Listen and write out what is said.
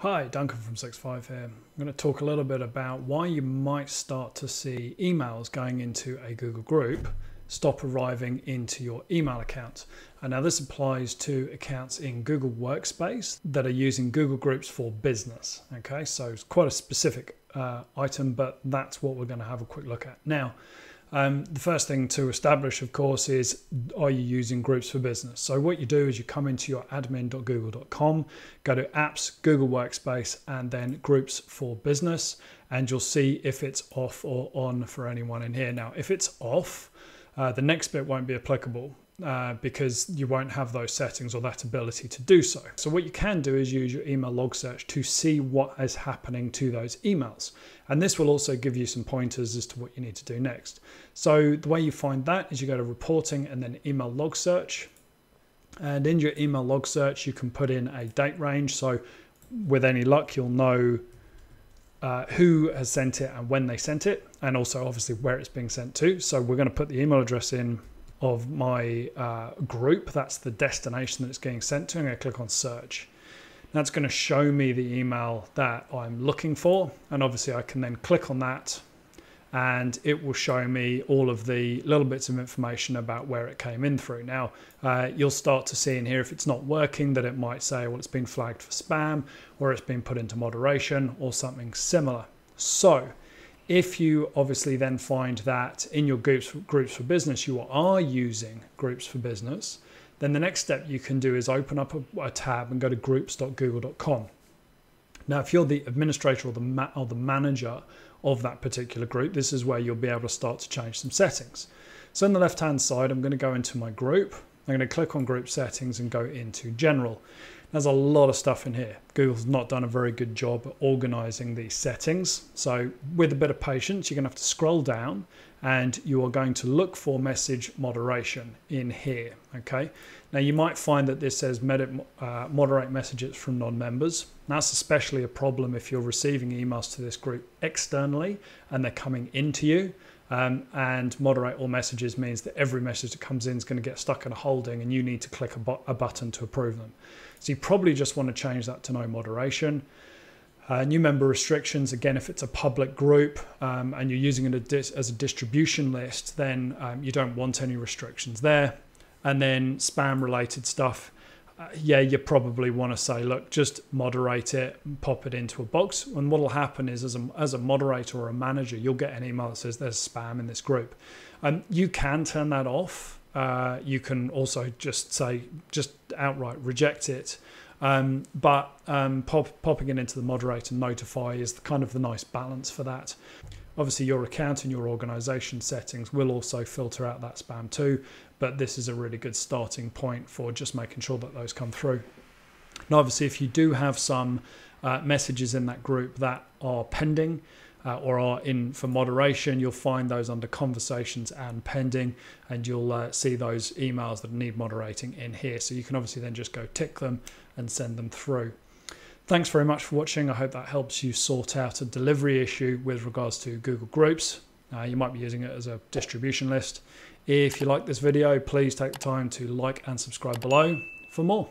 Hi, Duncan from SixFive here. I'm going to talk a little bit about why you might start to see emails going into a Google group stop arriving into your email account. And now this applies to accounts in Google Workspace that are using Google Groups for business. Okay, so it's quite a specific uh, item, but that's what we're going to have a quick look at. Now, um, the first thing to establish, of course, is are you using groups for business? So, what you do is you come into your admin.google.com, go to apps, Google Workspace, and then groups for business, and you'll see if it's off or on for anyone in here. Now, if it's off, uh, the next bit won't be applicable uh, because you won't have those settings or that ability to do so. So what you can do is use your email log search to see what is happening to those emails. And this will also give you some pointers as to what you need to do next. So the way you find that is you go to reporting and then email log search. And in your email log search, you can put in a date range. So with any luck, you'll know uh, who has sent it and when they sent it, and also obviously where it's being sent to. So we're going to put the email address in of my uh, group. That's the destination that it's getting sent to. I'm going to click on search. That's going to show me the email that I'm looking for. And obviously I can then click on that and it will show me all of the little bits of information about where it came in through. Now, uh, you'll start to see in here if it's not working that it might say, well, it's been flagged for spam or it's been put into moderation or something similar. So if you obviously then find that in your groups, groups for business, you are using groups for business, then the next step you can do is open up a, a tab and go to groups.google.com. Now, if you're the administrator or the, ma- or the manager of that particular group, this is where you'll be able to start to change some settings. So on the left hand side, I'm going to go into my group. I'm going to click on group settings and go into general. There's a lot of stuff in here. Google's not done a very good job at organizing these settings. So with a bit of patience, you're going to have to scroll down and you are going to look for message moderation in here. Okay. Now you might find that this says uh, moderate messages from non-members. That's especially a problem if you're receiving emails to this group externally and they're coming into you. Um, and moderate all messages means that every message that comes in is going to get stuck in a holding and you need to click a, bu a button to approve them. So you probably just want to change that to no moderation. Uh, new member restrictions, again, if it's a public group um, and you're using it as a distribution list, then um, you don't want any restrictions there. And then spam related stuff, uh, yeah, you probably want to say, look, just moderate it, pop it into a box. And what will happen is, as a, as a moderator or a manager, you'll get an email that says there's spam in this group. And um, you can turn that off. Uh, you can also just say, just outright reject it. Um, but um, pop, popping it into the moderator notify is the, kind of the nice balance for that. Obviously, your account and your organization settings will also filter out that spam too, but this is a really good starting point for just making sure that those come through. Now, obviously, if you do have some uh, messages in that group that are pending, uh, or are in for moderation, you'll find those under conversations and pending, and you'll uh, see those emails that need moderating in here. So you can obviously then just go tick them and send them through. Thanks very much for watching. I hope that helps you sort out a delivery issue with regards to Google Groups. Uh, you might be using it as a distribution list. If you like this video, please take the time to like and subscribe below for more.